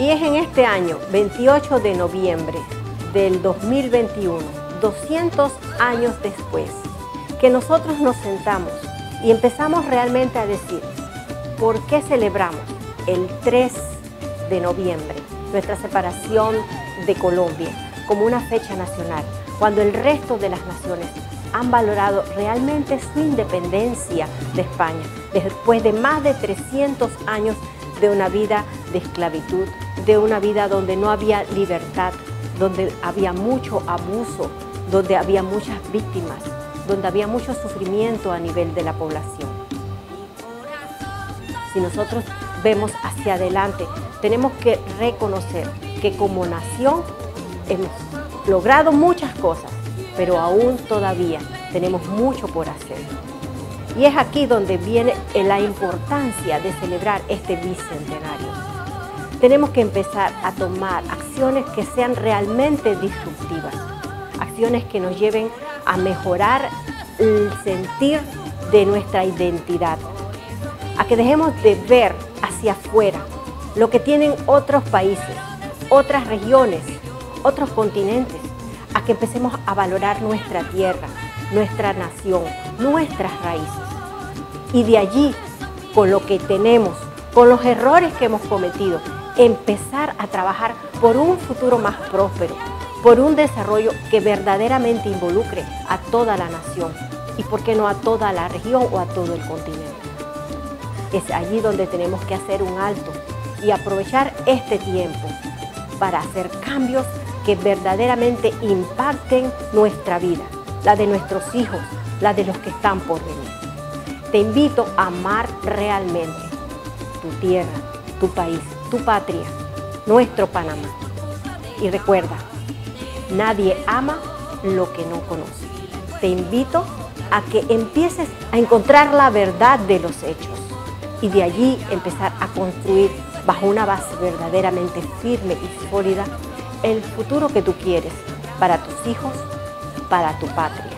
es en este año, 28 de noviembre del 2021, 200 años después, que nosotros nos sentamos y empezamos realmente a decir, ¿por qué celebramos el 3 de noviembre nuestra separación de Colombia como una fecha nacional, cuando el resto de las naciones han valorado realmente su independencia de España, después de más de 300 años de una vida de esclavitud, de una vida donde no había libertad, donde había mucho abuso, donde había muchas víctimas, donde había mucho sufrimiento a nivel de la población. Si nosotros vemos hacia adelante, tenemos que reconocer que como nación hemos logrado muchas cosas, pero aún todavía tenemos mucho por hacer. Y es aquí donde viene la importancia de celebrar este bicentenario. Tenemos que empezar a tomar acciones que sean realmente disruptivas, acciones que nos lleven a mejorar el sentir de nuestra identidad, a que dejemos de ver hacia afuera lo que tienen otros países, otras regiones, otros continentes, a que empecemos a valorar nuestra tierra, nuestra nación, nuestras raíces. Y de allí, con lo que tenemos, con los errores que hemos cometido, empezar a trabajar por un futuro más próspero, por un desarrollo que verdaderamente involucre a toda la nación y, por qué no, a toda la región o a todo el continente. Es allí donde tenemos que hacer un alto y aprovechar este tiempo para hacer cambios que verdaderamente impacten nuestra vida, la de nuestros hijos, la de los que están por venir. Te invito a amar realmente tu tierra, tu país, tu patria, nuestro Panamá. Y recuerda, nadie ama lo que no conoce. Te invito a que empieces a encontrar la verdad de los hechos y de allí empezar a construir bajo una base verdaderamente firme y sólida el futuro que tú quieres para tus hijos, para tu patria.